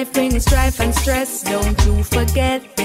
life brings strife and stress, don't you forget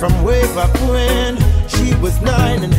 from way back when. She was nine and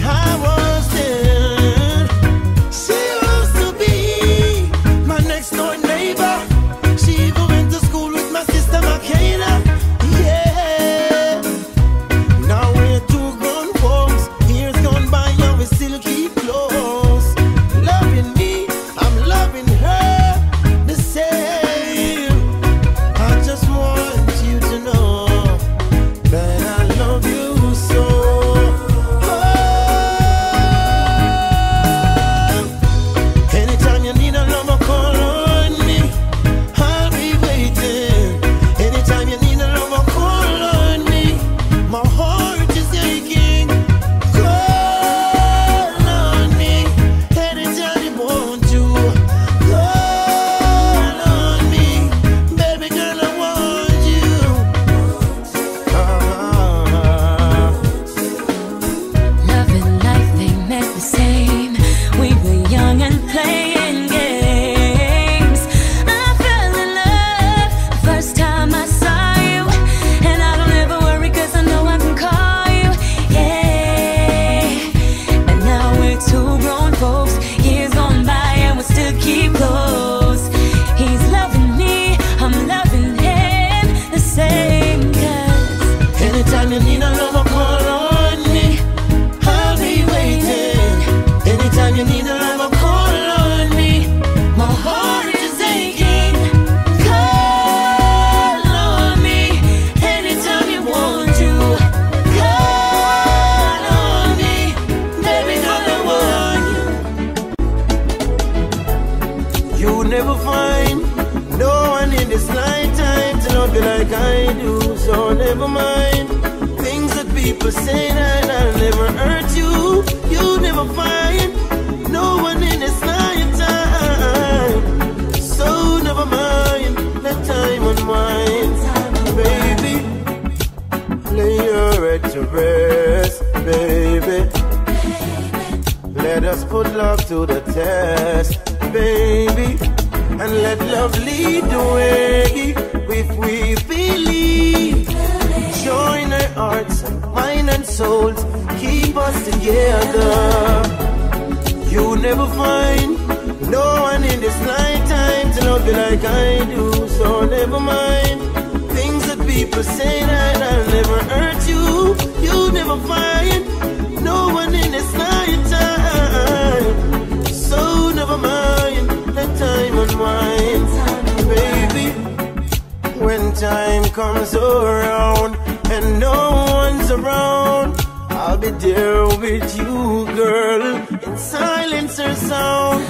or sound.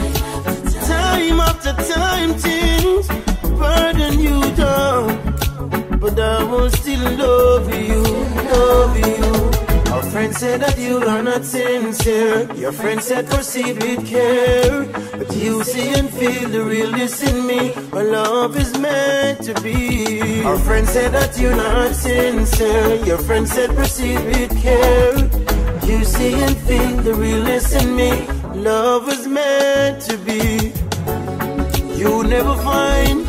Time after time, things burden you down, but I will still love you, love you. Our friend said that you are not sincere. Your friend said proceed with care. But you see and feel the realness in me. Our love is meant to be. Our friend said that you're not sincere. Your friend said proceed with care. You see and feel the realness in me. Love is meant to be. You'll never find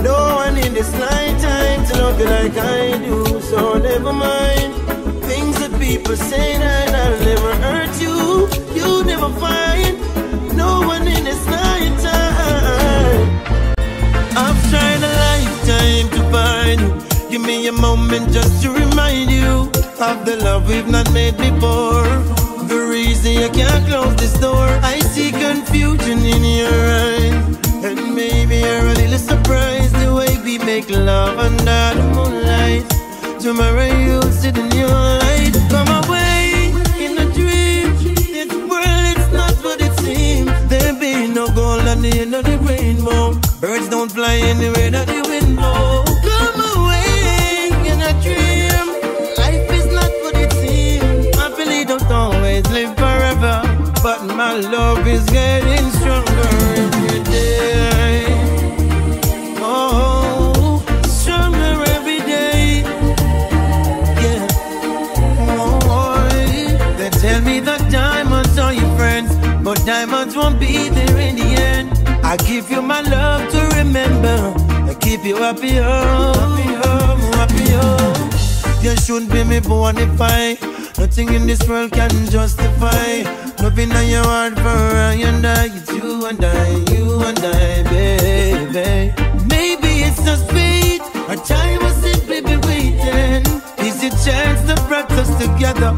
no one in this lifetime to love you like I do. So never mind things that people say that I'll never hurt you. You'll never find no one in this lifetime. I've tried a lifetime to find you. Give me a moment just to remind you of the love we've not made before. Reason you can't close this door, I see confusion in your eyes. And maybe you're a little surprised the way we make love under the moonlight. Tomorrow you'll see the new light. Come away in a dream. This world it's not what it seems. There be no gold at the end of the rainbow. Birds don't fly anywhere that the wind blow. Come away in a dream. Life is not what it seems. Believe don't always live but my love is getting stronger every day. Oh, stronger every day. Yeah. Oh, they tell me that diamonds are your friends, but diamonds won't be there in the end. I give you my love to remember. I keep you happy, oh, happy, oh, happy, oh. You should be me born if I. Nothing in this world can justify Loving on your heart for I and I you and I, you and I, baby. Maybe it's just fate Our time will simply be waiting. Is a chance to bring us together?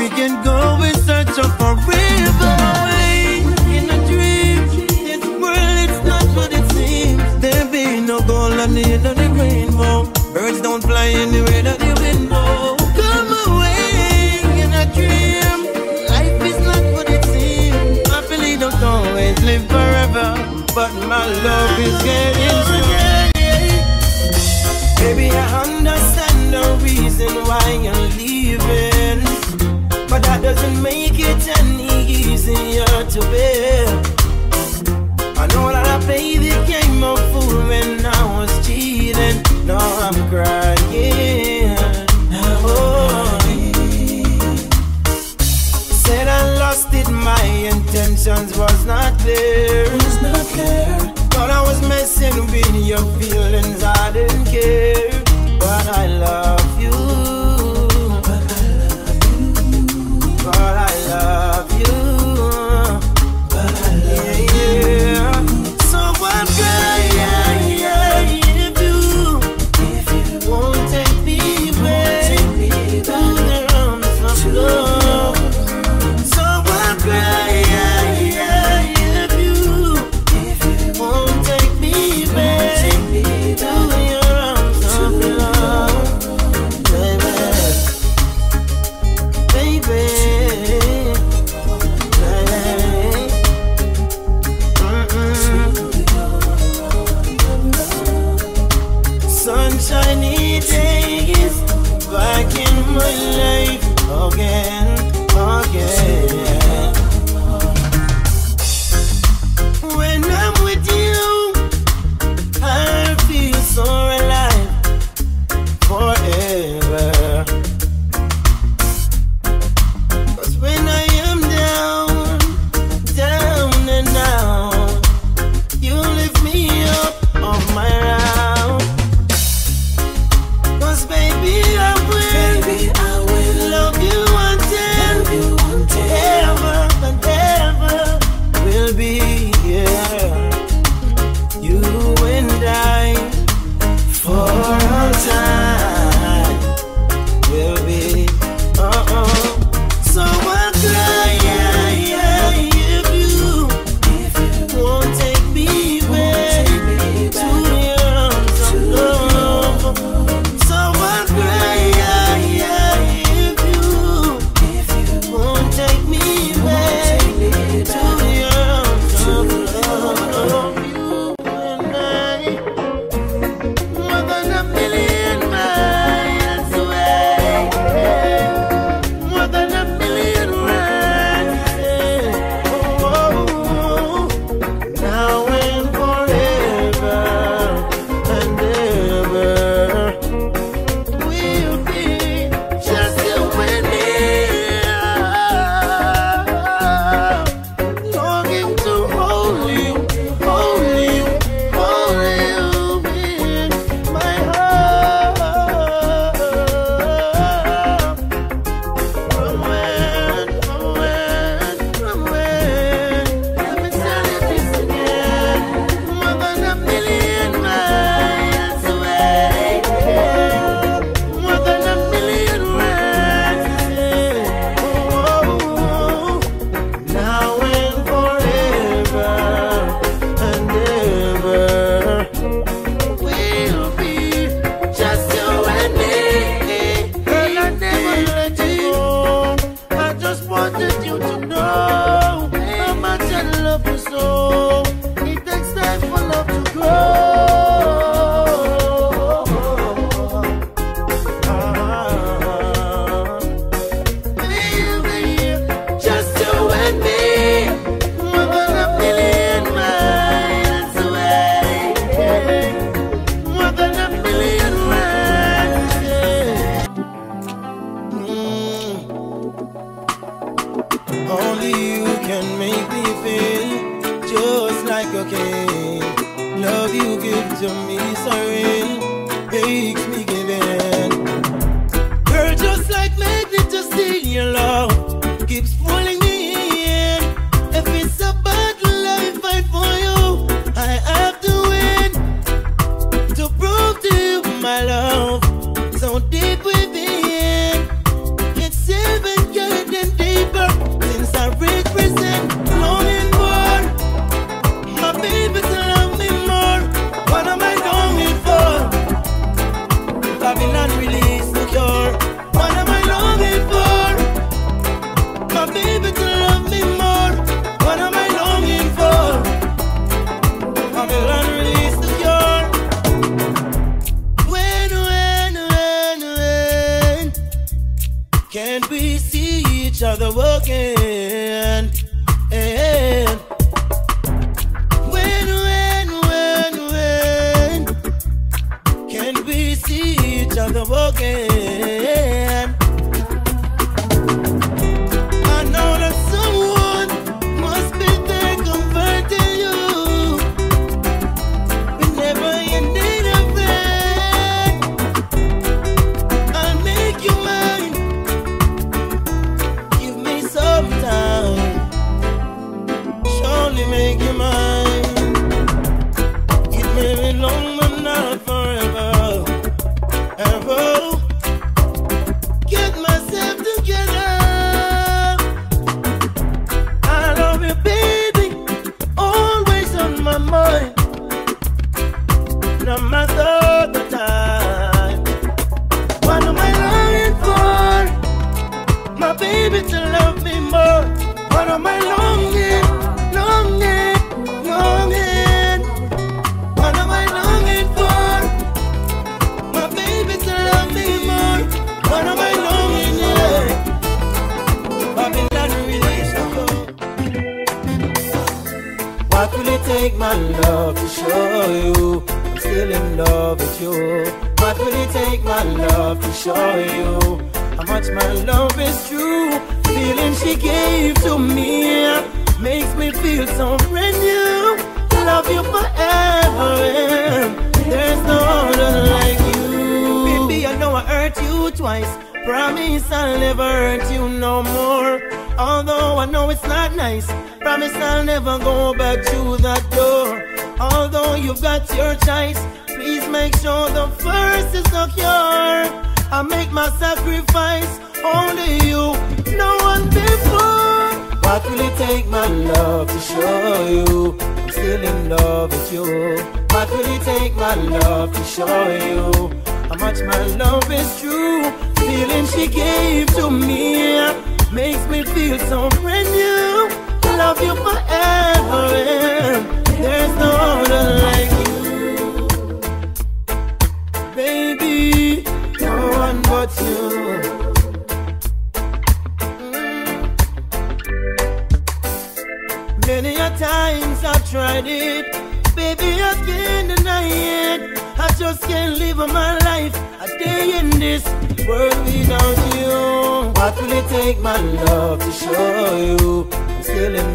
We can go in search of forever away In a dream This world it's not what it seems. There be no gold at the end of the rainbow. Birds don't fly anywhere that forever But my love is getting stronger Baby, I understand the reason why you're leaving But that doesn't make it any easier to bear I know that I played the game of fool when I was cheating. Now I'm crying. Oh. Said I lost it, my intentions. Was not clear. Thought I your feelings, I didn't care.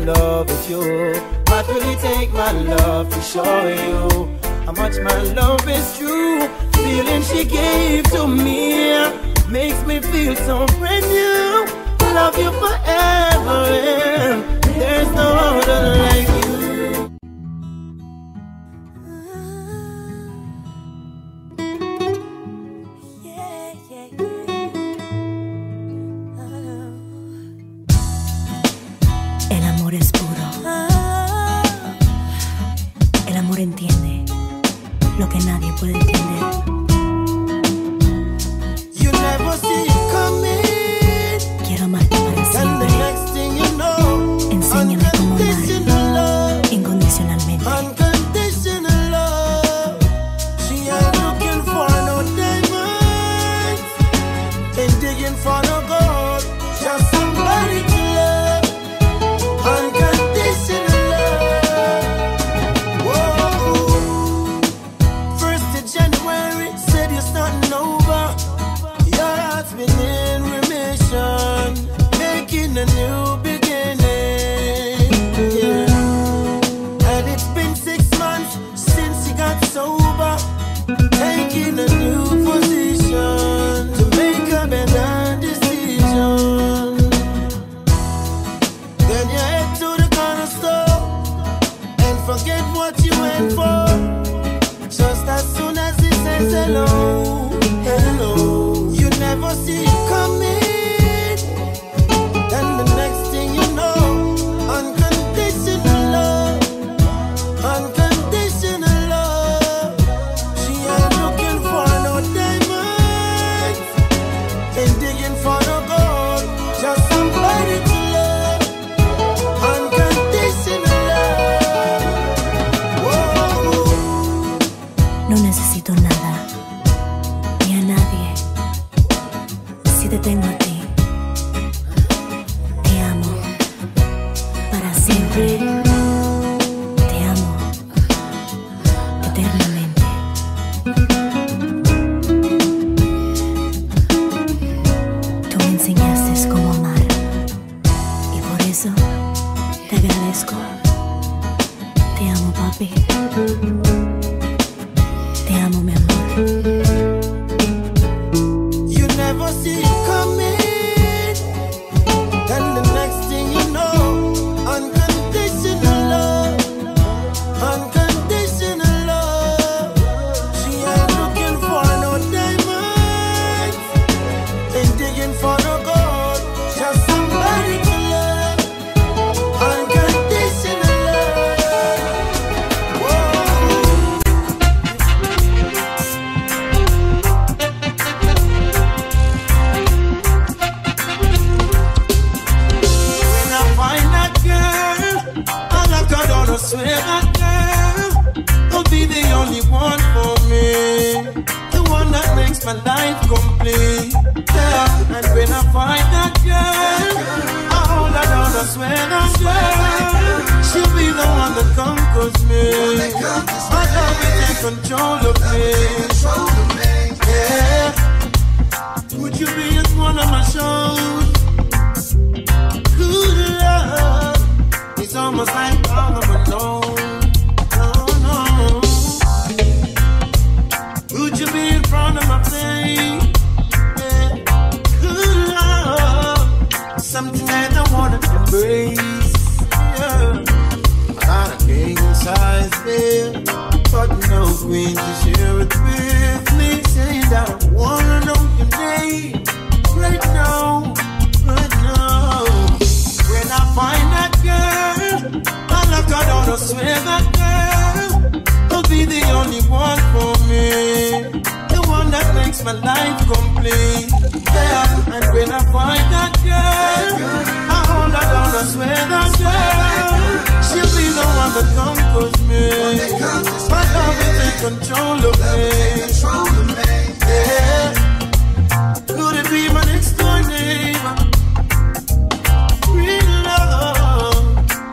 love with you. What will it take, my love, to show you how much my love is true? Feeling she gave to me makes me feel so brand new. Love you forever, and there's no other. Land. control of me. queen, you share it with me. Saying that I wanna know your name right now, right now. When I find that girl, I swear that girl will be the only one for me that makes my life complete. Yeah, and when I find that girl, I hold her down, I swear that girl, she'll be the one that conquers me. My love will take control of me. Yeah, could it be my next door neighbor? Real love,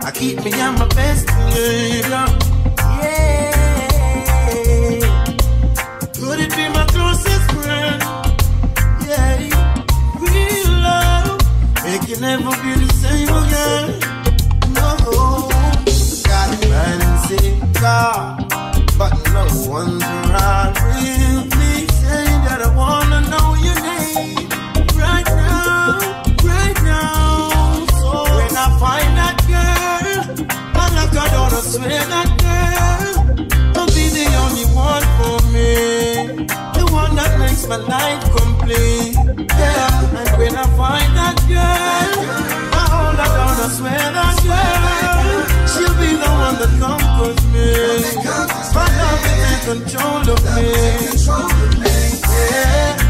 I keep me at my best behavior. my life complete. Yeah, and when I find that girl, I hold her down, I swear that girl, she'll be the one that conquers me. My love is in control of me. Yeah.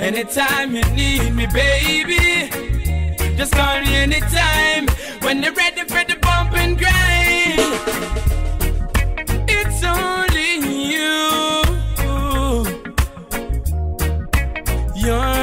Anytime you need me, baby. Just call me anytime when you're ready for the bump and grind. It's only you. You're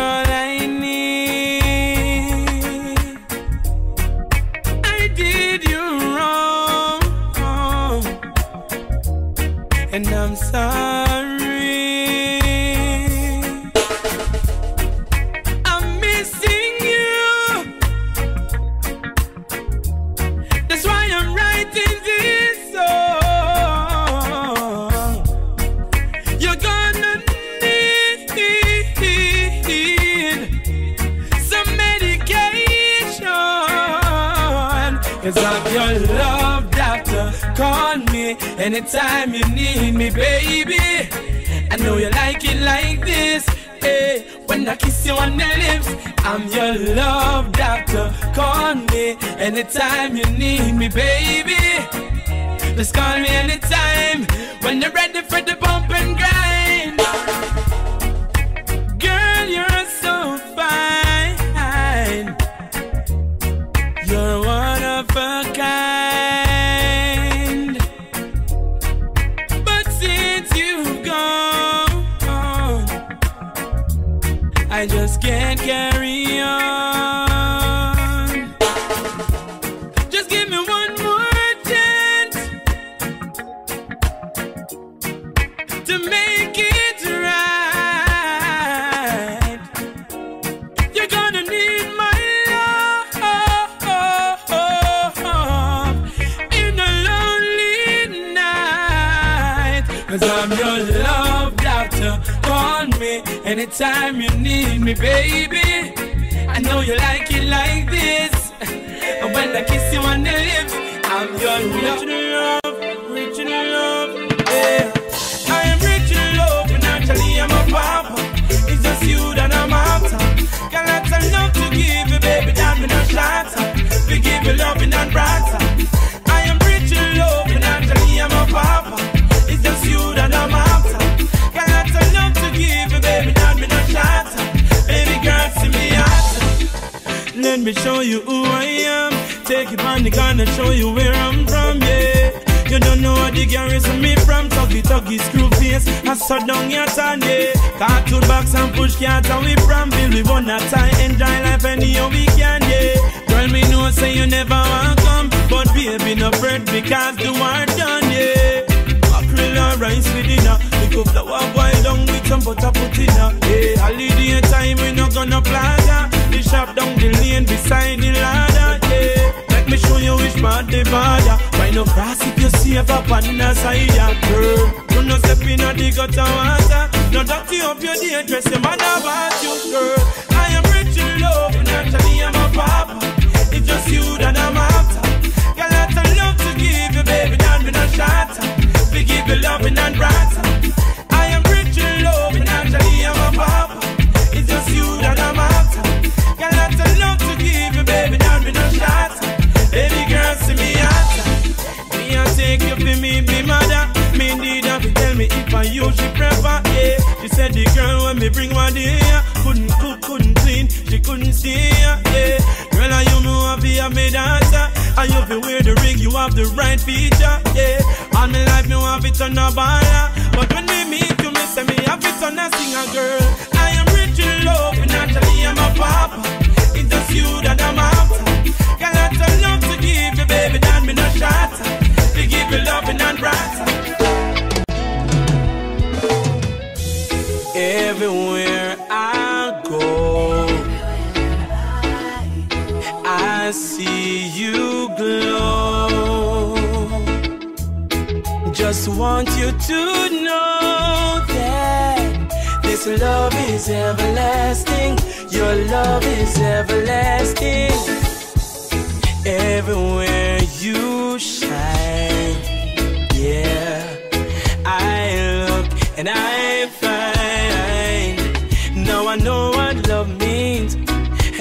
anytime you need me, baby. I know you like it like this. Hey, when I kiss you on the lips, I'm your love doctor. Call me anytime you need me, baby. Just call me anytime when you're ready for the bump and grind. Anytime you need me, baby. I know you like it like this. And when I kiss you on the lips, I'm your rich in love, rich in love. Yeah. I am rich in love, financially I'm a papa. It's just you that I'm after. Got lots of love to give you, baby, me no shatter. We give you loving and brighter. Me show you who I am. Take it on the gun and show you where I'm from, yeah. You don't know what the garrison me from. Tuggy tuggy screw face. I saw down your tan, yeah. Cartoon box and push cats and we from. Bill We wanna tie enjoy life any how we can, yeah. Girl, me know say you never want come. But baby, no bread because the war done, yeah. Mackerel and rice with dinner We go flour boil down with some butter put in her Yeah, holiday time we no gonna plaza The shop down the lane beside the ladder, yeah. Let me show you which part the border Why no cross if you up on the side, yeah, girl. You no step in a the gutter water. No dirty up your day dress, your mother want you, girl. I am rich in love, and actually I'm a papa It's just you that I'm after. Got lots of love to give you, baby, not me no shatter. We give you loving and brighter day Couldn't cook, couldn't clean, she couldn't stay, yeah. Girl, I you know I be a me dancer And you feel wear the ring, you have the right feature, yeah. All my life, me want it on a baller. But when we meet you, me say me have it on a singer, girl. I am rich in love, and naturally I'm a papa. It's just you that I'm after. Got lots of love to give you, baby, that me no shatter. To give you loving and brighter. Everywhere I see you glow. Just want you to know that this love is everlasting. Your love is everlasting. Everywhere you shine, yeah. I look and I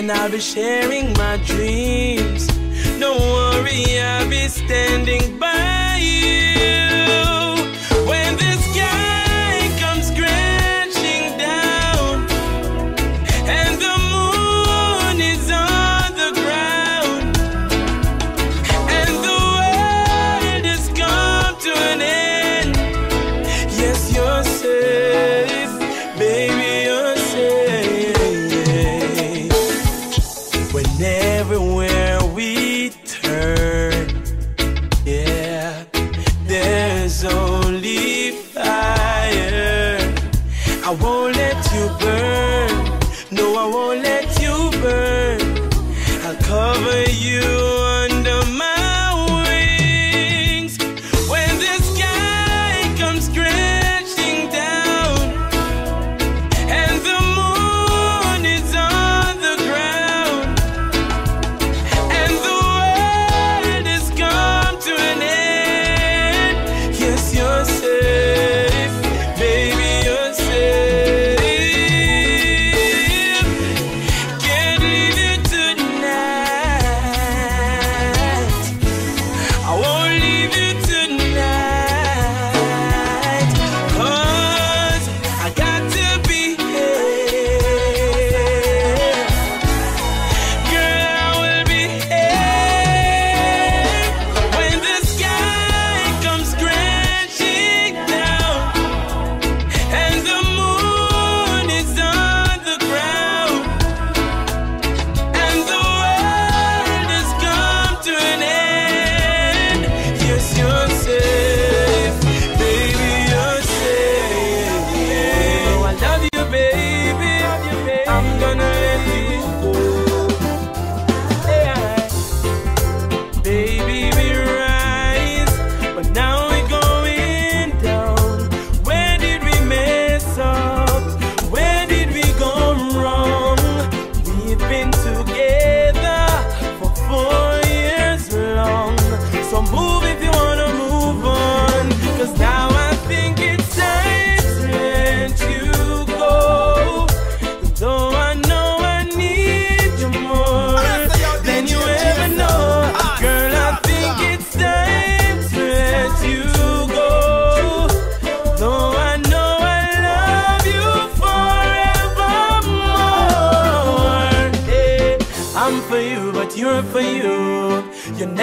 and I'll be sharing my dreams. Don't worry, I'll be standing by you.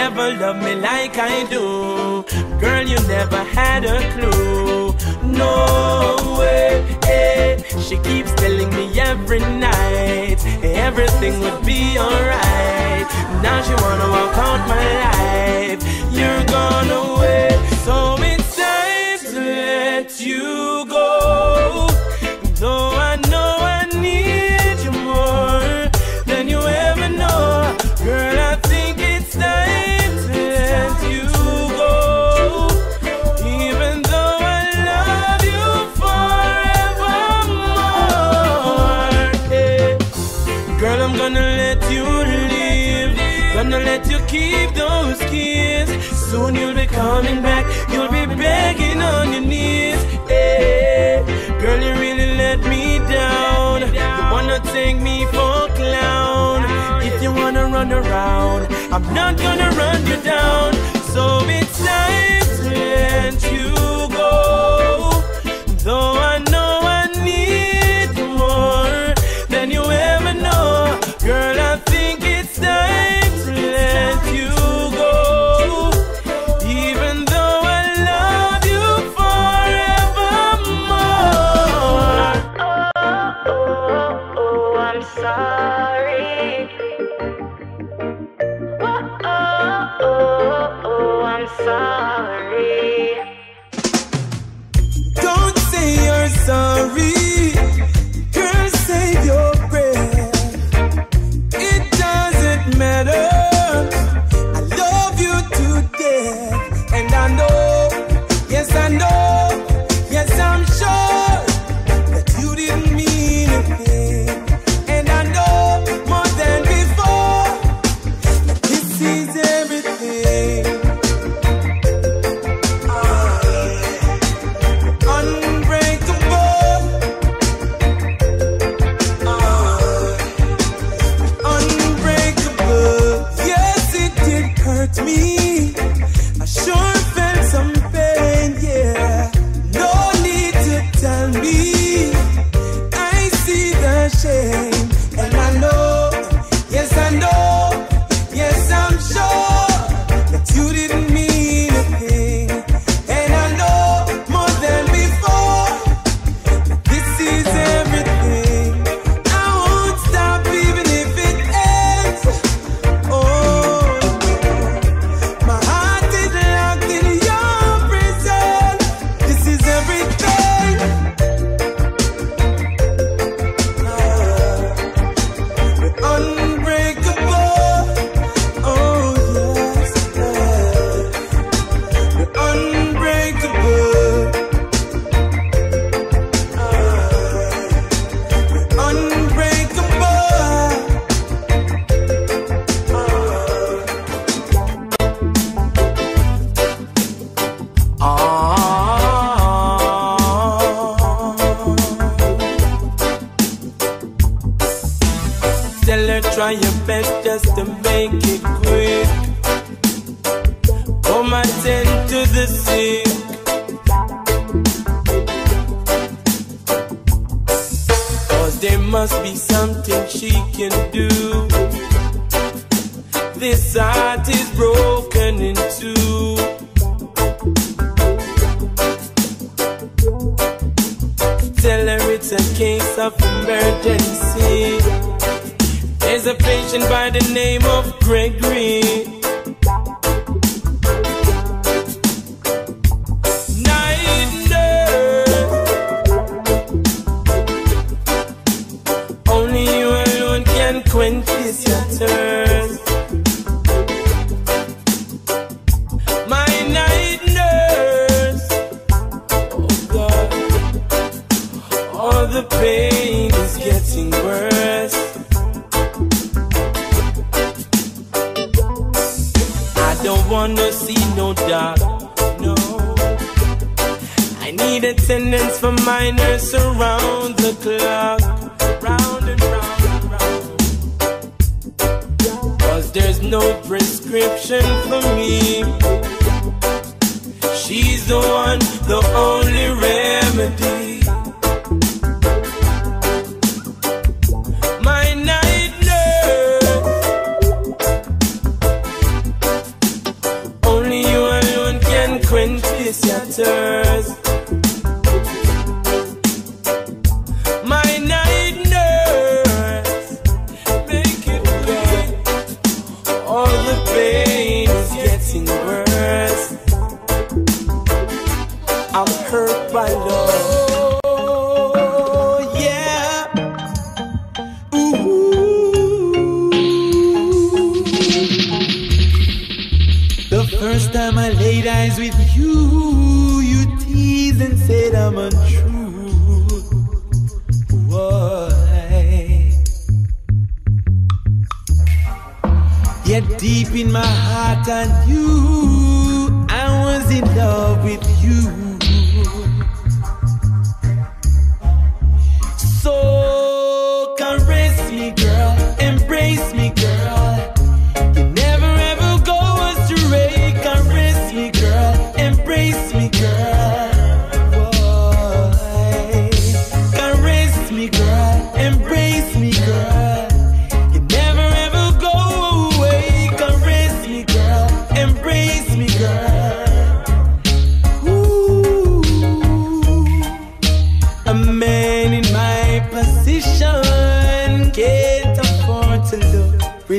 never loved me like I do. Girl, you never had a clue. No way. Hey. She keeps telling me every night everything would be alright. Now she wanna walk out my life. You're gone away, so it's time to let you go. Though keep those keys. Soon you'll be coming back, you'll be begging on your knees. Hey, girl, you really let me down. You wanna take me for a clown? If you wanna run around, I'm not gonna run you down. So it's time.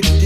Look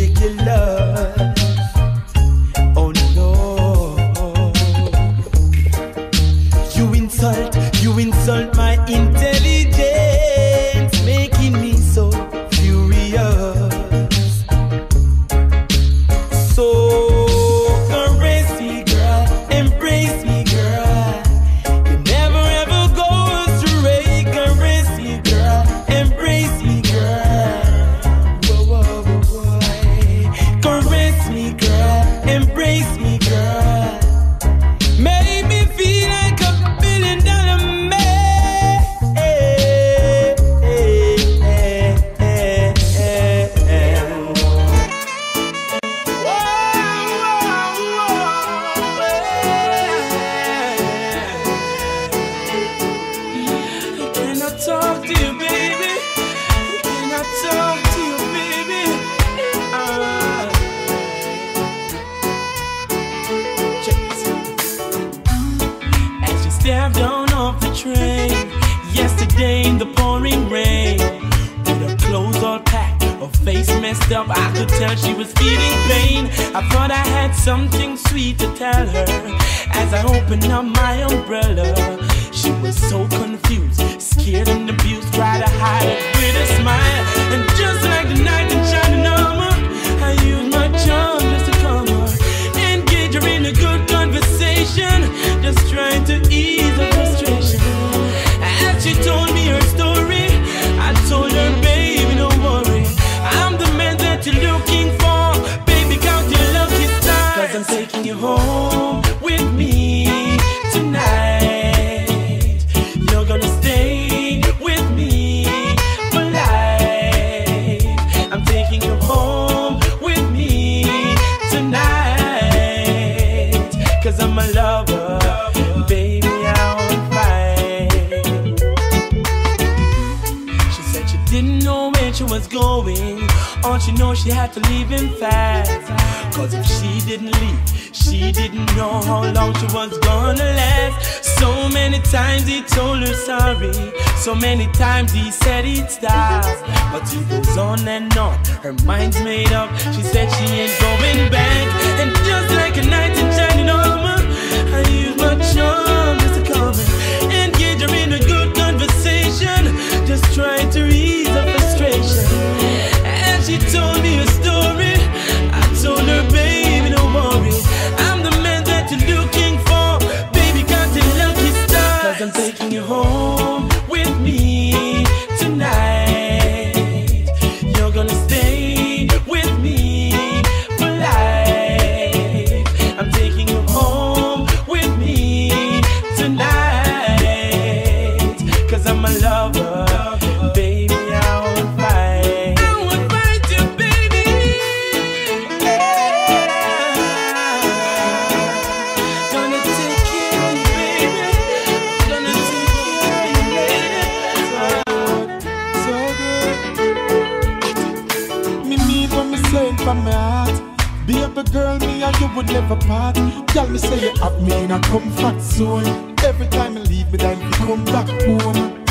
girl, me and you would never part. Tell me say you have me in a comfort zone. Every time you leave me, then you come back home.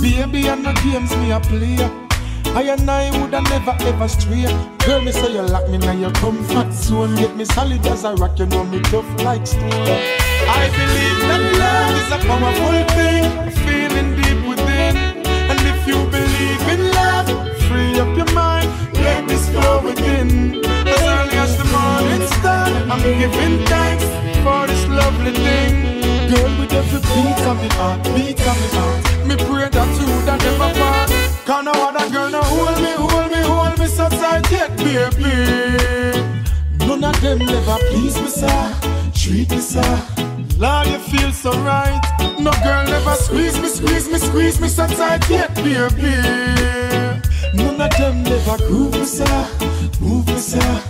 Baby, and no games me a play. I and I woulda never ever stray. Girl, me say you lock me in your comfort zone. Get me solid as a rock, you know me tough like stone. I believe that love is a powerful thing, feeling deep within. And if you believe in love, within. As early as the morning star, I'm giving thanks for this lovely thing. Girl, with every beat of me heart, beat of me heart, me pray that you woulda never part. Cause no other girl no hold me, hold me, hold me so tight yet, baby. None of them never please me, sir. Treat me, sir. Lord, you feel so right. No girl never squeeze me, squeeze me, squeeze me so tight yet, baby. None of them never groove me, sir. Move me, sir.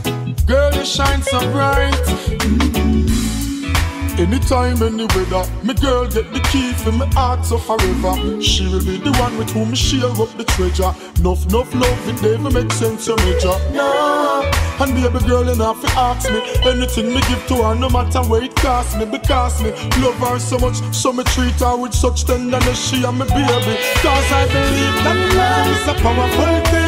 Girl, you shine so bright. Mm-hmm. Anytime, any weather, me girl get the key for me heart so forever. She will be the one with whom me share up the treasure. Nuff, nuff love, it never makes sense to major. No, and baby girl, you have to ask me anything me give to her, no matter where it cost me, because me love her so much, so me treat her with such tenderness. She and me baby, cause I believe that love is a powerful thing,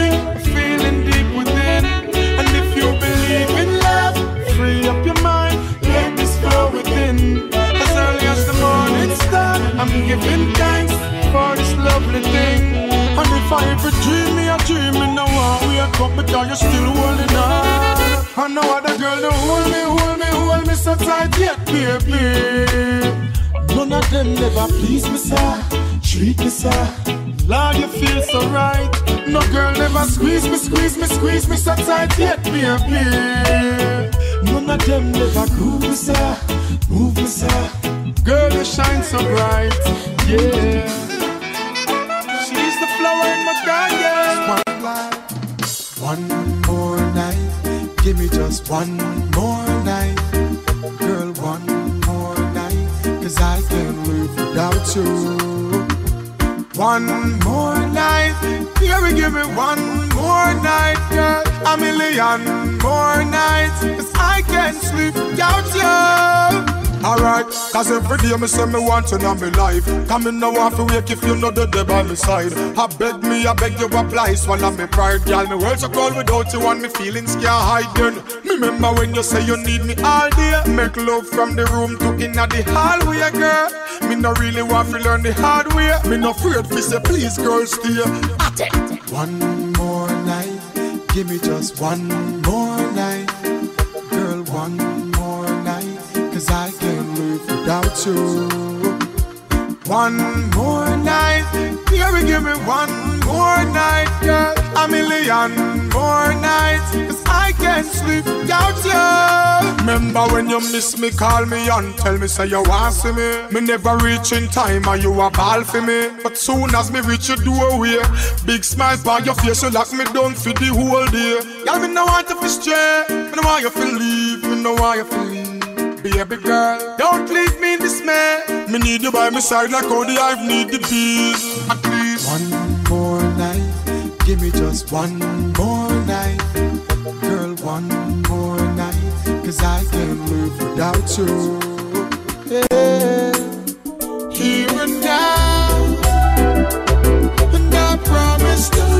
giving thanks for this lovely thing. And if I ever dream me a dream, me no want wake up because you're still holding on. And no other girl no hold me, hold me, hold me so tight yet, baby. None of them never please me, sir. Treat me, sir. Lord, you feel so right. No girl never squeeze me, squeeze me, squeeze me so tight yet, baby. None of them never groove me, sir. Move me, sir. Girl, you shine so bright. Yeah. She's the flower in my garden. One one more night. Give me just one more night. Girl, one more night. Cause I can't live without you. One more night. Baby, give me one more night, girl. A million more nights. Cause I can't sleep without you. Alright, cause every day me say me want to know my life. Come in now want to wake if you know the day by my side. I beg me, I beg you apply, swallow me pride. Girl, me world so cold without you and me feelings can't hide. Me remember when you say you need me all day. Make love from the room to inna the hallway, girl. Me no really want to learn the hard way. Me no afraid to say please, girl, stay. One more night, give me just one more night, without you. One more night, baby, give me one more night, girl. A million more nights, cause I can't sleep without you. Remember when you miss me, call me and tell me, say you want see me. Me never reach in time, and you a ball for me. But soon as me reach your doorway, big smile by your face, you lock me down for the whole day. Girl, me no want you to stray, me no want you to leave, me no want you to leave. Baby girl, don't leave me in dismay. Me need you by my side like the hive need the bees. At least one more night, give me just one more night, girl. One more night, cause I can't live without you. Yeah. Here and now, and I promise to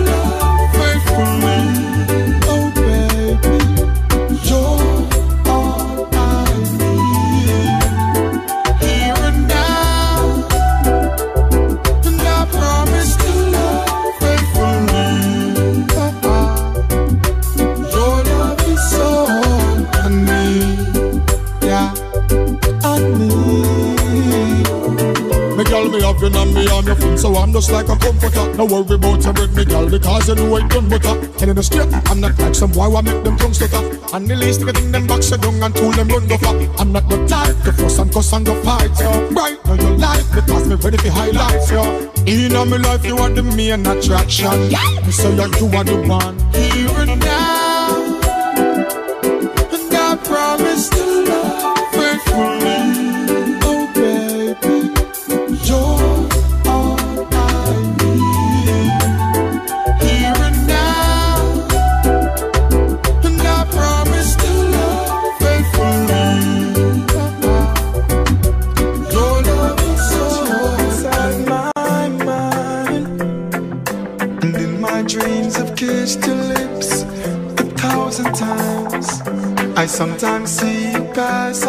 me me I'm your friend, so I'm just like a comforter. No worry about your bread, me girl, because you know I done butter. Telling the straight, I'm not like some boy who make them tongues stutter. And the least thing them box you down and tool them run go far. I'm not the type to fuss and cuss and go fight, yo. Right now your life, because me ready for highlights, yo. In my life, you are the main attraction. Me say you you are the one. Sometimes see you pass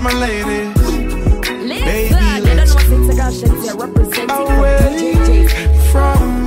My ladies. Baby, they don't representing. Away from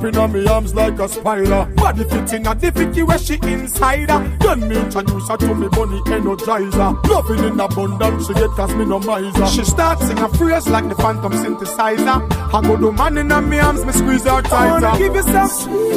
up in on me arms like a spider Body fitting a difficulty where she inside her Then me introduce her to me bunny energizer Loving in abundance she get cause me no miser She starts sing a phrase like the phantom synthesizer. I go do man in on me arms, me squeeze her I wanna tighter. give you some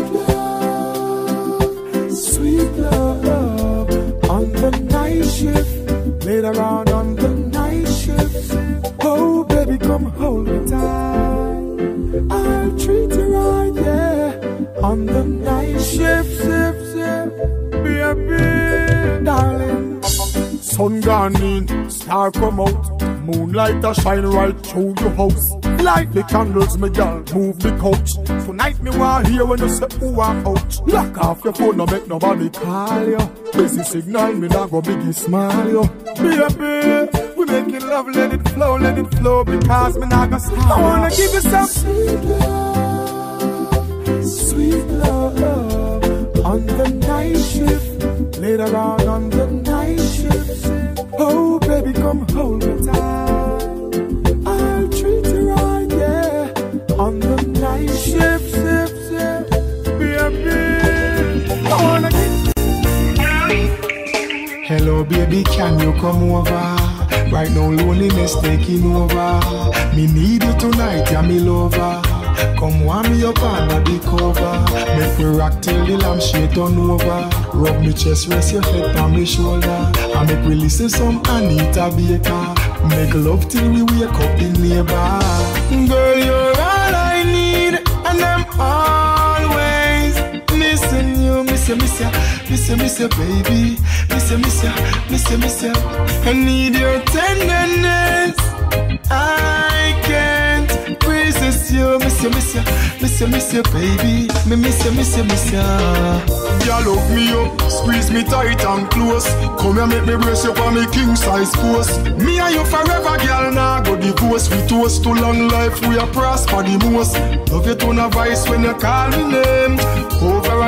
Shine right through your house. Light the candles, me gal, move the couch. Tonight me want hear when you say who I'm out. Lock off your phone, no make nobody call you. Busy signal, me not go biggie smile you. Baby, we making love, let it flow, let it flow, because me not go stop. I wanna give you some sweet love, sweet love on the night shift, later on on the night shift. Oh, baby, come hold me baby, can you come over? Right now, loneliness taking over. Me need you tonight, yeah, me lover. Come warm me up under the cover. Make we rock till the lampshade turn over. Rub me chest, rest your head on me shoulder. And make we listen some Anita Baker. Make love till we wake up in neighbor. Girl, you're miss you, miss you, miss you, miss you, baby, miss you, miss you, miss you, miss you. I need your tenderness. I can't resist you, miss you, miss you, miss you, miss you, baby, me miss you, miss you, miss you. Y'all look me up, squeeze me tight and close. Come here, make me brace you for me king size post. Me and you forever, girl. Now go divorce. We toast to long life, we are prosper the most. Love you tone of voice when you call me name.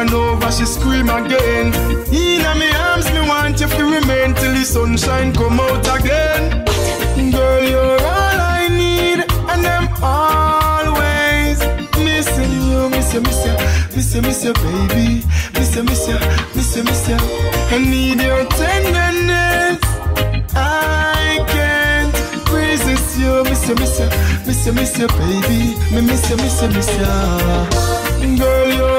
And over, she scream again. In me arms, me want you to remain till the sunshine come out again. Girl, you're all I need, and I'm always missing you, miss you, miss you, miss you, miss you, baby, miss you, miss you, miss you, miss you. I need your tenderness. I can't resist you, miss you, miss you, miss you, miss you, baby, me miss you, miss you, miss you. Girl, you're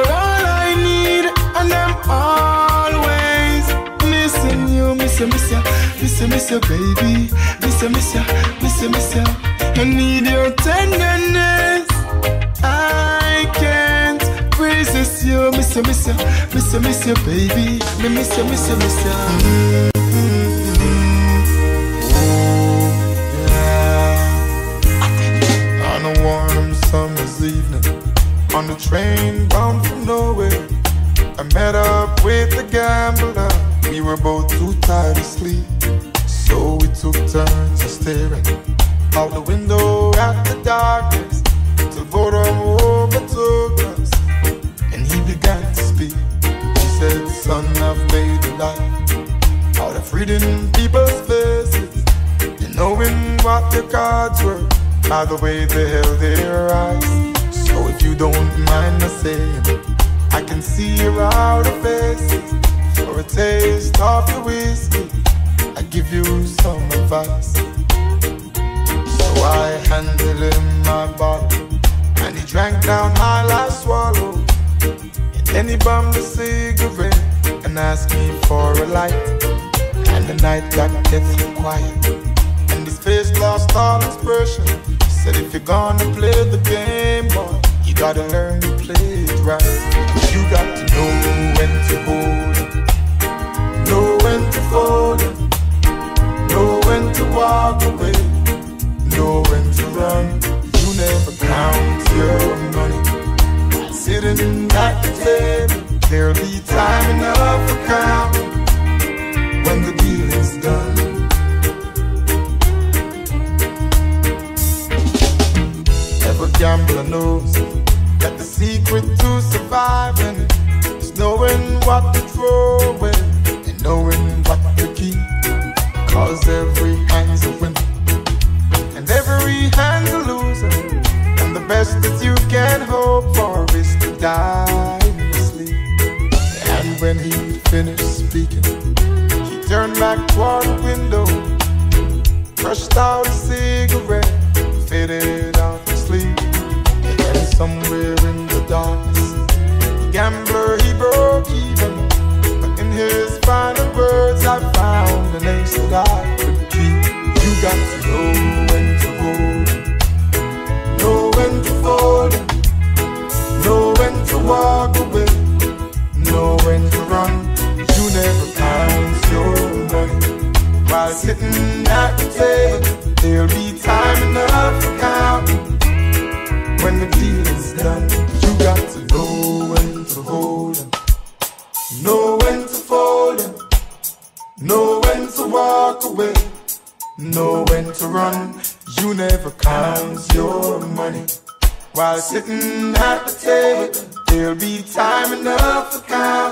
miss you, miss you, miss you, miss you, baby, miss you, miss you, miss you, miss you. I need your tenderness. I can't resist you, miss you, miss you, miss you, miss you, baby, me miss you, miss you, miss you. On a warm summer's evening, on the train bound from nowhere, I met up were both too tired to sleep, so we took turns of staring out the window at the darkness. To boredom overtook us, and he began to speak. He said, "Son, I've made a life out of reading people's faces and knowing what their cards were by the way they held their me for a light, and the night got deathly quiet. And his face lost all expression. He said, If you're gonna play the game, boy, you gotta learn to play it right. a gambler knows that the secret to surviving is knowing what to throw away and knowing what to keep. Cause every hand's a winner and every hand's a loser. And the best that you can hope for is to die in sleep. And when he finished speaking, he turned back toward the window, crushed out a cigarette, faded somewhere in the darkness. The gambler, he broke even. But in his final words, I found an ace that I could keep. You got to know. sitting at the table. There'll be time enough for count.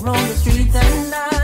You're on the streets at night.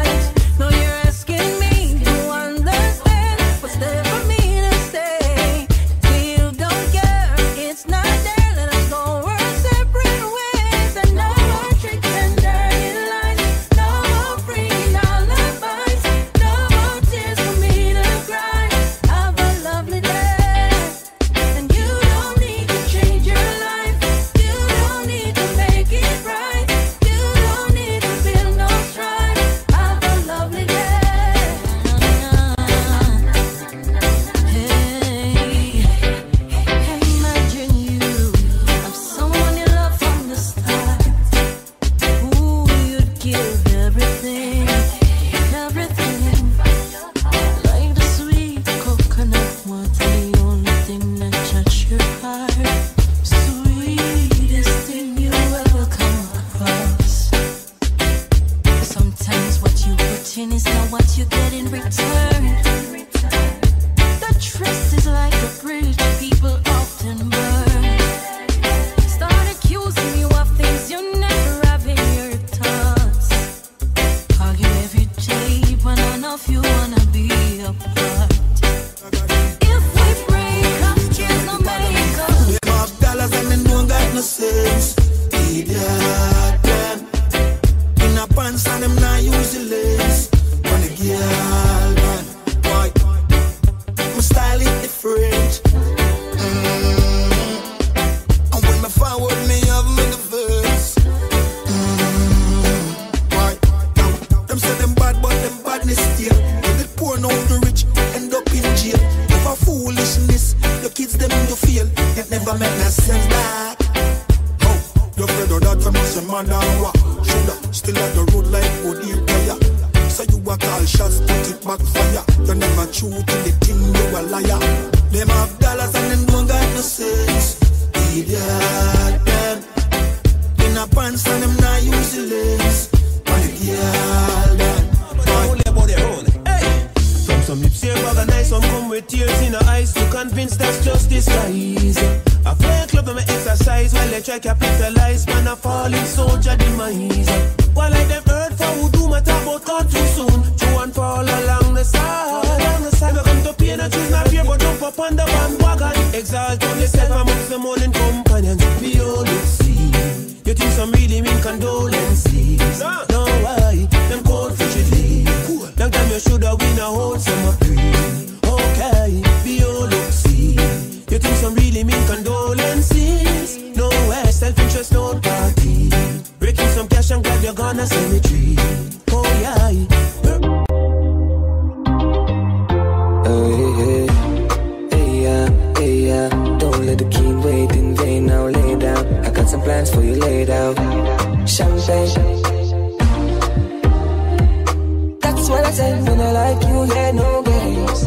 Like you. Yeah, no games.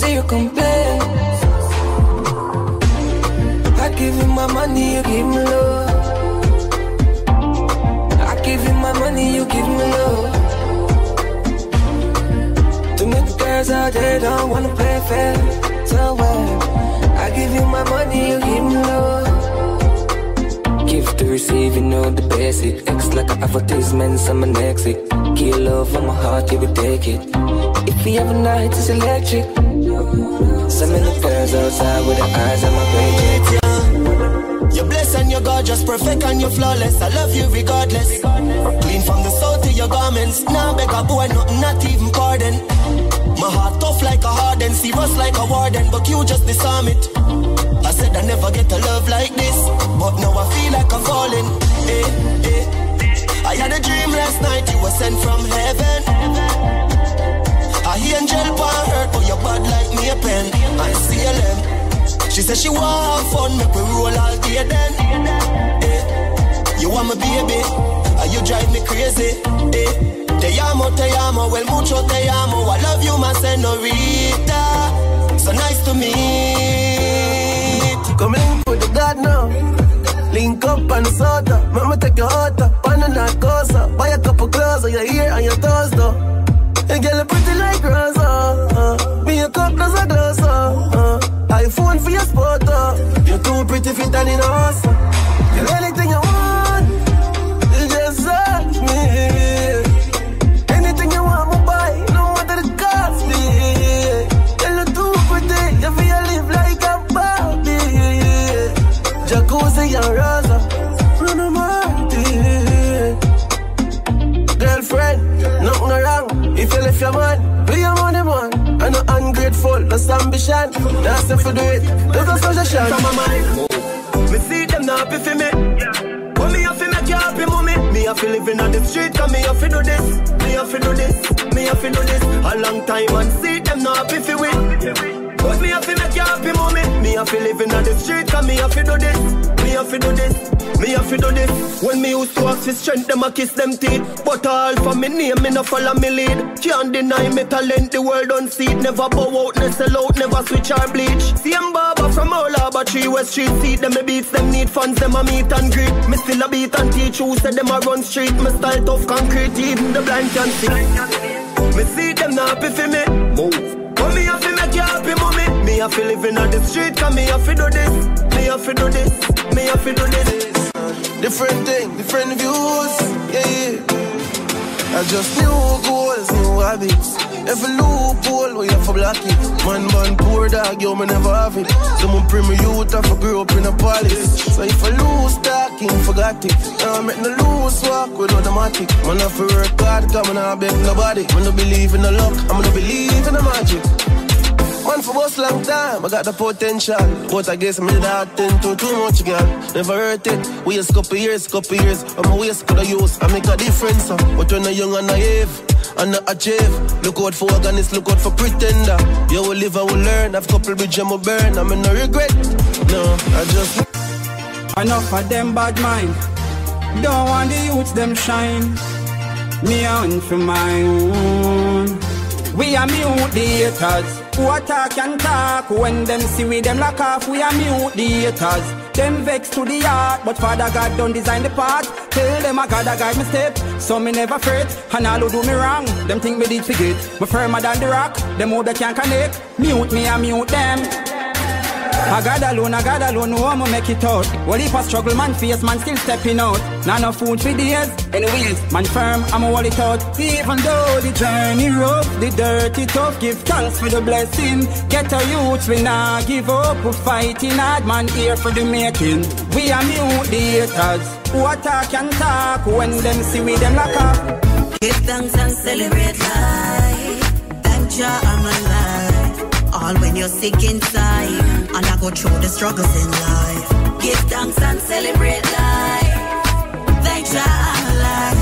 Zero complaints. I give you my money, you give me love. I give you my money, you give me love. Too many girls out there don't wanna play fair. So what? I give you my money, you give me love. Give to receive, you know the basic. X like an advertisement, I'm an exit. Give love on my heart, you will take it. If we have a night, it's electric. So the girls outside with their eyes on my paycheck. You're blessed and you're gorgeous, perfect and you're flawless. I love you regardless. Clean from the soul to your garments. Now beg a boy, nothing, not even pardon. My heart tough like a harden, serious like a warden, but you just disarm it. I said I never get a love like this, but now I feel like I'm falling. Eh, eh. I had a dream last night, you were sent from heaven. I hear angel pan hurt, but you're bad like me a pen. I see a lamb. She said she want have fun, make we roll all day then. Eh. You want my baby, and you drive me crazy. Eh. Te amo, te amo, well mucho te amo. I love you, my senorita. So nice to meet. Come link with the God now. Link up the soda. Mama take your heart. Banana cosa. Buy a couple clothes on your ear and your toes though. And girl, you pretty like Rosa. Uh. Me a cup, does a glass. Uh. Uh. iPhone for your spot. Uh. You're too pretty fit and in house. Girl, anything you want. You just ask me. Anything you want, me buy. No matter the cost me. Girl, you too pretty. You feel like a Barbie. Jacuzzi and Rosa. If you left your man, be your money man. I know ungrateful, that's ambition. That's if you do it, there's a suggestion. From my mind, me see them not happy for me. But me have to make you happy, mommy. Me have to live in on the street, cause me have to do this. Me have to do this, me have to do this. A long time and see them not happy for we. But me have to make you happy, mommy. Me have to live in the street, cause me have to do this. Me have to do this, me have to do this. When me used to ask for strength, them a kiss them teeth. But all for me name, me no follow me lead. Can't deny me talent, the world don't. Never bow out, no sell out, never switch or bleach. Same barber from all Harbour Tree, West Street, see them me beats, them need funds, them a meet and greet. Me still a beat and teach who said them a run street. Me style tough concrete, even the blind can see. Me see them not happy for me. Have to live in on the street, cause me have to do this. Me have to do this. Me have to do this. Different thing, different views. Yeah, yeah. I just new goals, new habits. Every loophole, we have to block it. Man, man, poor dog, yo, me never have it. Someone bring me youth, I for grow up in a palace. So if I lose talking, forgot it. Now I'm making a loose walk with automatic. Man, I for work hard, come and I beg nobody. Man, don't believe in the luck, I'm gonna believe in the magic. Man, for most long time, I got the potential. But I guess me that thing too, too much, girl. Never hurt it. Waste couple years, couple years. I'm a waste could I use. I make a difference. uh. But when I'm young and naive, and not achieve. Look out for organist, look out for pretender. You will live and will learn. I've couple with will burn. I'm in no regret. No, I just. Enough of them bad mind. Don't want the youths them shine. Me on for my own. We are mute the haters. Who attack and talk when them see we them lock off. We are mute the. Them vex to the heart, but Father God don't design the path. Tell them I gotta guide my step, so me never fret. And all who do me wrong, them think me did forget. Me firmer than the rock, them who they can't connect. Mute me I mute them. I God alone, I God alone, no one make it out. Well, if I struggle, man face, man still stepping out. Not no food for days, anyways, man firm, I'm a wall it out. Even though the journey rough, the dirty tough, give thanks for the blessing. Get a youth, we not give up, we fighting hard, man here for the making. We are mute the haters, who attack and talk when them see we them lock up. Give thanks and celebrate life. Thank Jah I'm alive. All when you're sick inside, and I go through the struggles in life. Give thanks and celebrate life. Thank Jah alive.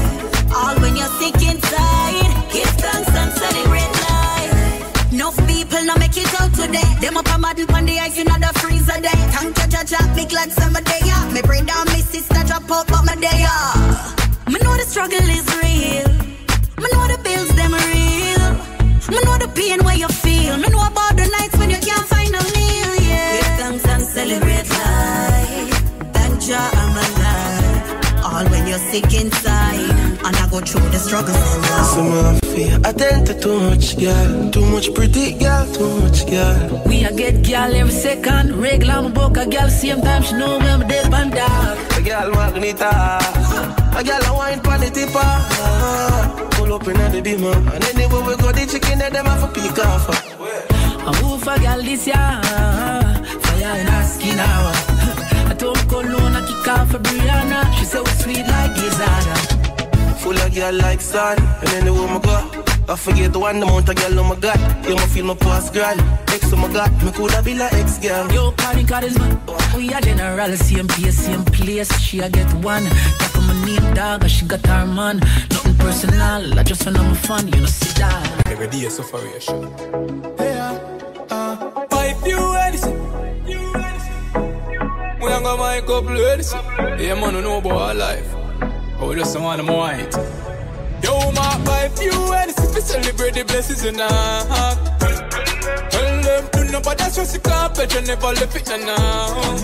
All when you're sick inside, give thanks and celebrate life. Enough people now make it out today. Them up a model on the ice in the freezer day. Thank Jah Jah Jah, me glad some day. Me bring down me sister drop out, but my day. Me know the struggle is real. Sick inside, and I go through the struggles in life. So my fear, I tend to too much girl, too much pretty girl, too much girl. We a get gal every second. Regular, me book a gal same time. She know when me dip and dark. A girl magneta, a girl a wine pon the tipper. Pull up in the beamer, and anywhere we go, the chicken head them have a peek off. I move for a gal this year. Fire in her skin hour. I told Cologne I kick off for Brianna. She so sweet like Gizzada. Full of girl like sun, and anywhere me go. I forget the one the amount of girl oh my god You me feel my past grand Ex oh my god, me coulda be like ex girl Yo, party charisma. We a general, same place, same place. She a get one. Talk on my name, dog, she got her man. Nothing personal, I just wanna have fun, you know, see that. Every day is sufferation. We ain't my couple Edison. Yeah, man, we know about life. But we just want them white. Yo, my five few Edison. We celebrate the blessings in our heart. Tell them to nobody stress the carpet, you never left it now.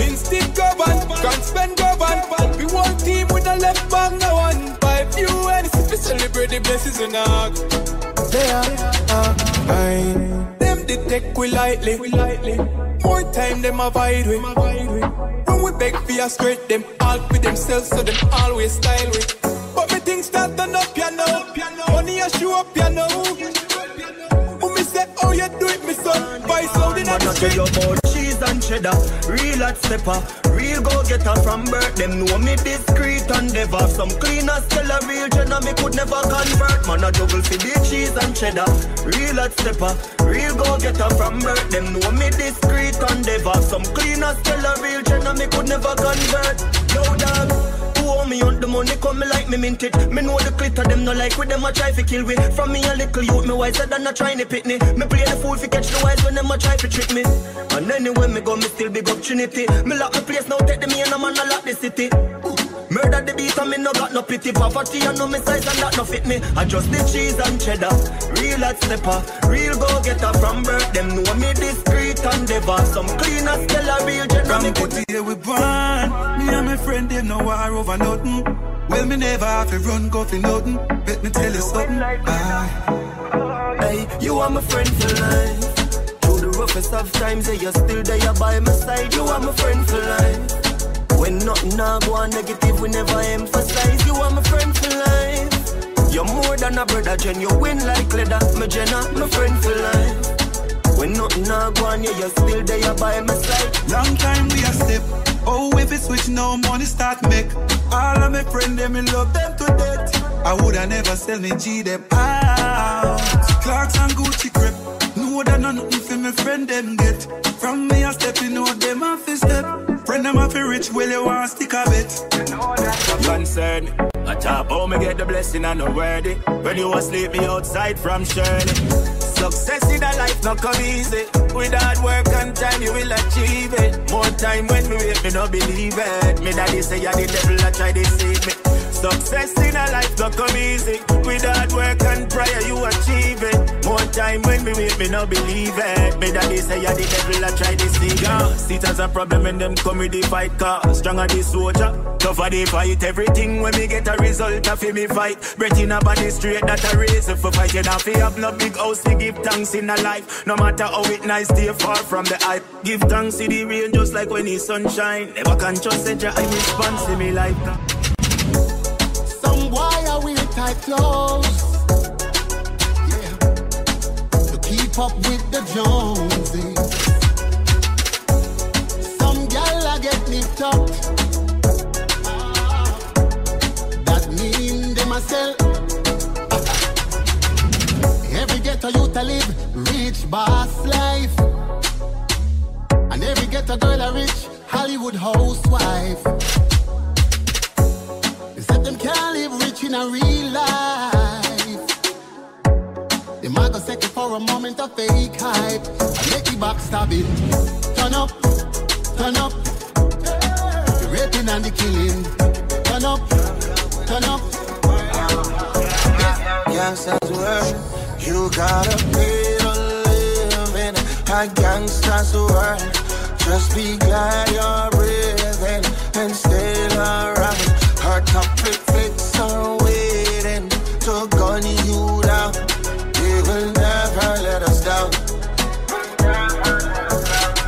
Instinct govern, can't spend govern. We one team with a left back, no one. Five few Edison. We celebrate the blessings in our. They are uh, mine. Them they take we lightly. we lightly. More time them avoid we. When we beg for a straight, them all for themselves, so them always style we. But me things start turn up, you know. Money a show up, you know. Who me say, oh you do it, me son. Vice out in the I street. cheese and cheddar. Real hot stepper. Real go getter from birth. Them know me discreet and never. Some cleaners tell a real jenna me could never convert. Man, I juggle for the cheese and cheddar. Real hot stepper. Real go getter from birth. Them know me discreet and never. Some cleaners tell a real jenna me could never convert. Yo, dog. Who me on the money come me like me mint it Me know the glitter them no like with them a try to kill we From me a little youth me wiser than a trying to pit me Me play the fool fi catch the wise when them a try to trick me And anywhere me go me still big opportunity. Me lock the place now take the me and a man a lock the city Murder the beat and me no got no pity Poverty and no me size and that no fit me I just the cheese and cheddar Real hot stepper Real go getter from birth Them know me discreet and never Some cleaners tell a real general From put here we born. Me and my friend them no war over nothing. Well, me never have to run go for nothing. Let me tell you something. Ah. Hey, you are my friend for life. Through the roughest of times, yeah, you're still there you by my side. You are my friend for life. When nothing now go on negative, we never emphasize. You are my friend for life. You're more than a brother, Jen. You win like leather, my Jenna, my friend for life. When nothing now go on, yeah, you're still there by my side. Long time we a step. Oh, if it switch no money start make. All of my friends, them, me love them to death. I woulda never sell me G them out. Clarks and Gucci crep. Know that no nothing for me friend them get. From me a step, you know them fi step. Friend them fi rich, well you want stick a bet. concern. I top how me get the blessing and no worthy. When you asleep me outside from Shirley. Success in a life not come easy. With hard work and time you will achieve it. More time when we wait me no believe it. Me daddy say ya the devil a try to deceive me. Success in a life don't come easy. With hard work and prayer you achieve it. More time when me wait me no believe it. Me daddy say yeah, the devil I try to see ya. See it as a problem when them come with the fight car. Stronger the soldier, tougher the fight. Everything when me get a result I feel me fight. Breath in a body straight that a reason for fighting. If you have no big house to give thanks in a life. No matter how it nice, stay far from the hype. Give thanks to the rain just like when it's sunshine. Never can trust it, I response to me like that. Tight clothes. Yeah. To keep up with the Joneses. Some gal a get nipped up. That mean them a sell. Every ghetto youth a live rich boss life. And every ghetto girl a rich Hollywood housewife. They said them can't live rich in a real life. They might go second for a moment of fake hype. And make the back stabbing. Turn up, turn up. The raping and the killing. Turn up, turn up. Gangsta's world, you gotta pay to live in a gangsters world. Just be glad you're breathing and still around. Her top flicks are waiting to gun you down. They will never let us down.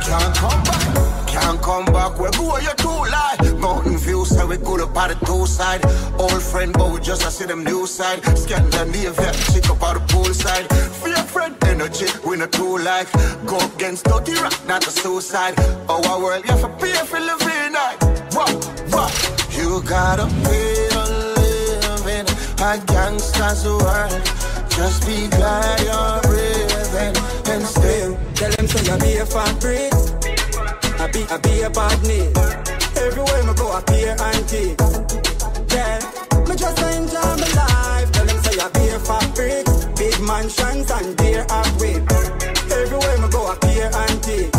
Can't come back, can't come back. Where go you too lie? Mountain view, so we good up at the two side. Old friend, but we just a see them new side. Scan the knee, vet, chick up at the pool side. Fear friend, energy, we not too like. Go against dirty rock, not a suicide. Our world, you have to pay for living night. What? You gotta pay a gangster's world. Just be glad you're breathing and still. Tell them say I be a fabric. I be, I be a badness. Everywhere me go, I appear antique. Yeah, me just enjoy my life. Tell them say I be a fabric. Big mansions and deer and whip. Everywhere me go, I appear antique.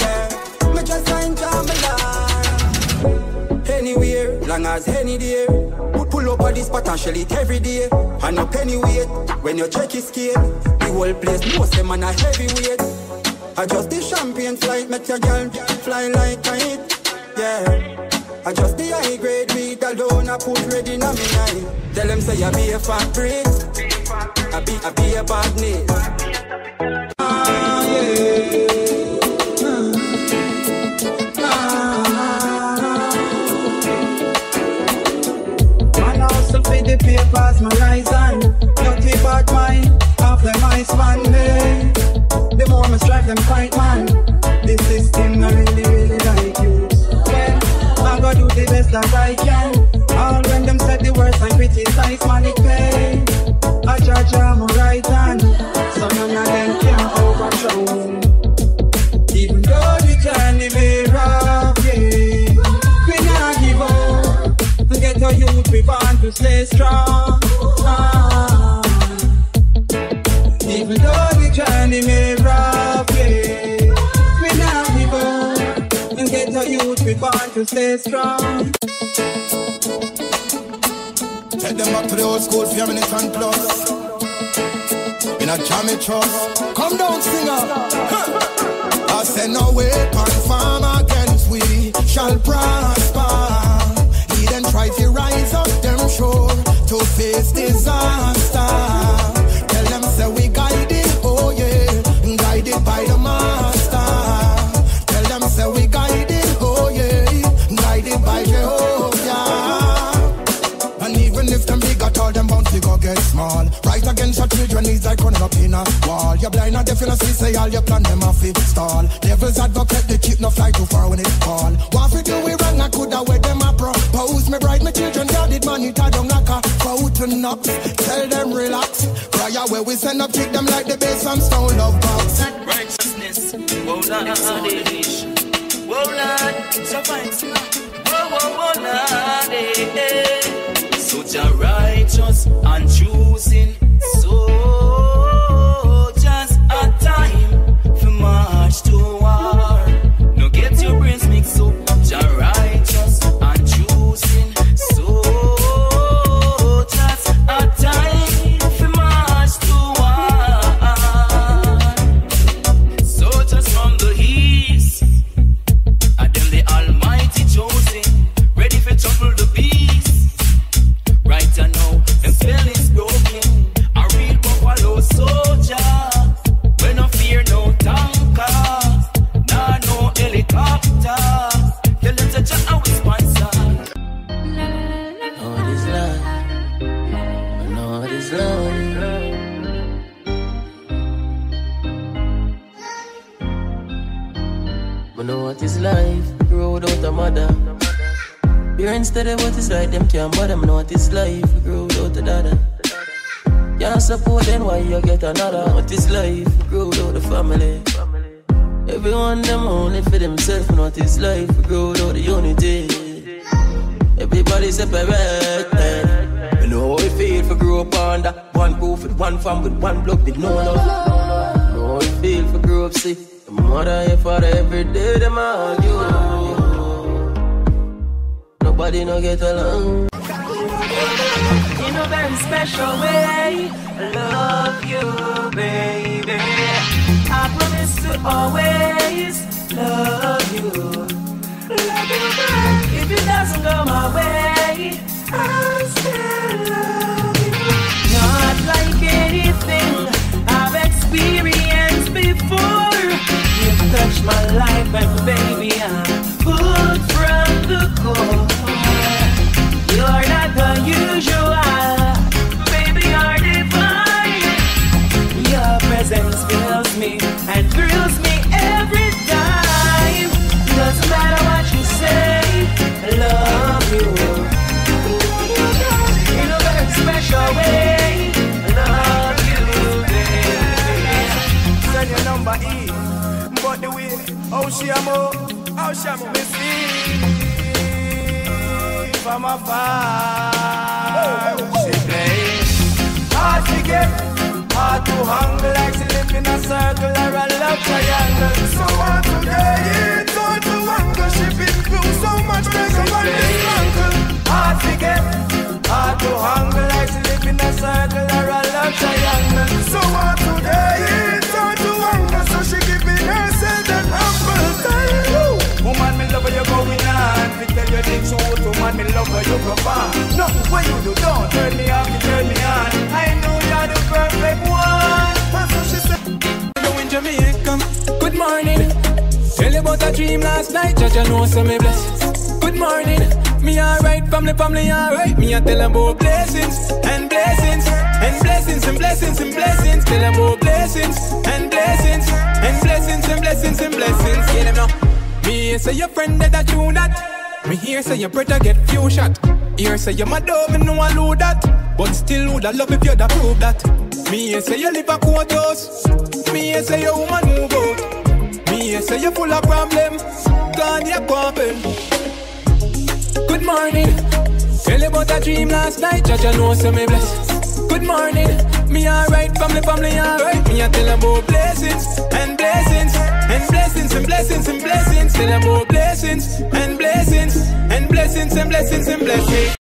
Yeah, me just enjoy my life. Anywhere, long as any day. Up at spot and shell it every day. And a penny weight when you check his scale. The whole place most them on a heavyweight. I just the champagne flight, make your girl fly like kite. Yeah. I just the high grade weed alone, I put ready na me night. Tell them say I be a fat fabric, I be I be a badness. Ah, yeah. Papers, my rise on. Dirty bad mind, half them I span me. The more me strike them fight man. The system not really, really like you. Yeah, I gotta do the best that I can. All when them said the worst I criticize man it pay. I judge I'm right hand, so none of them can overthrow. Even to stay strong. Ah. Even though the journey may rough, yeah, we give up. And get a youth, we born to stay strong. Take them back to the old school minute and plus. In a jammy trust. Come down, singer. I say no weapon form against we shall prosper. Try to rise up them sure to face disaster. Bound to go get small. Right against your children is like running up in a wall. You're blind and deaf, you see, say all your plan them off it stall. Devil's advocate, they keep no fly too far when it fall. What if we do it wrong, I coulda wait them a propose. Me bride, my children, guarded money, tie down like a fountain up. Tell them relax. Prayer where we send up, kick them like the bass from Stone Love Box. Righteousness, oh Lord, oh Lord, so fine, whoa, whoa, whoa, Lord, eh, eh. Such a righteous and choosing soldiers tell them is right, them. Me know what is life? Grow without a dada. Can't support them, why you get another? What is life? Grow without the family. Everyone them only for themselves. Know what is life? Grow without the unity. Everybody separated. You know how it feel for grow up under one roof with one fam with one blood with no love. Know how it feel for grow up see your mother, your father every day them argue. Nobody no get along. In a very special way, I love you, baby. I promise to always love you. Love you back. If it doesn't go my way, I still love you. Not like anything I've experienced before. You've touched my life, and baby, I'm hooked from the core. You're not the usual, baby, you're divine. Your presence fills me and thrills me every time. Doesn't matter what you say, love you. In a very special way, love you, baby. Your number E, but the way how she a move, how she a move, see from afar. She play hard to get, hard to handle, like she live in a circle or a love triangle. So hard today, it's hard to handle. She been through so much, make her body struggle. Hard to get, hard to handle, like she live in a circle or a love triangle. So hard today, it's hard to handle. So she giving herself that humble time. Woman, me love you going on. Tell you the truth, woman, me love you perform. Nothing you do, don't turn me off, you turn me on. I know you're the perfect one. She said. In Jamaica. Good morning. Tell you about a dream last night. Judge, I know me blessings. Good morning. Me alright, family, family alright. Me I tell them about blessings and blessings and blessings and blessings and blessings. Tell them blessings and blessings and blessings and blessings and blessings. Them now. Me say your friend that I true that. Me here say your brother get few shot. Here say your mother, me know I know that. But still would I love if you'd prove that. Me say you live a quarters. Me say your woman move out. Me say you full of problem. Gone you coughing. Good morning. Tell you about a dream last night. Judge, I know some me bless. Good morning. Me alright, family, family alright. Me I tell about blessings and blessings and blessings and blessings and blessings. Tell about blessings and blessings and blessings and blessings and blessings.